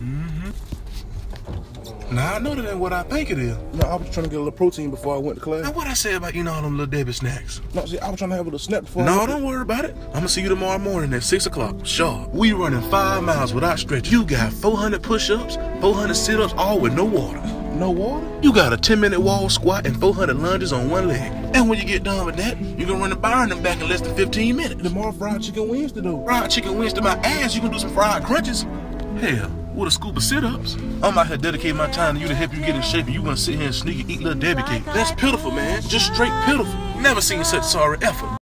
Mm-hmm. Nah, I know that ain't what I think it is. No, I was trying to get a little protein before I went to class. Now, what I say about eating all them little Debbie snacks? No, see, I was trying to have a little snack before. No, went don't worry about it. I'm gonna see you tomorrow morning at 6 o'clock. Sharp. We running five miles without stretching. You got 400 push ups, 400 sit ups, all with no water. To- No water? You got a 10 minute wall squat and 400 lunges on one leg. And when you get done with that, you can run the bar and them back in less than 15 minutes. Tomorrow fried chicken wings to do. Fried chicken wings to my ass, you can do some fried crunches. Hell, with a scoop of sit-ups. I'm out here dedicating my time to you to help you get in shape and you gonna sit here and sneak and eat little Debbie cake. That's pitiful, man. Just straight pitiful. Never seen such sorry effort.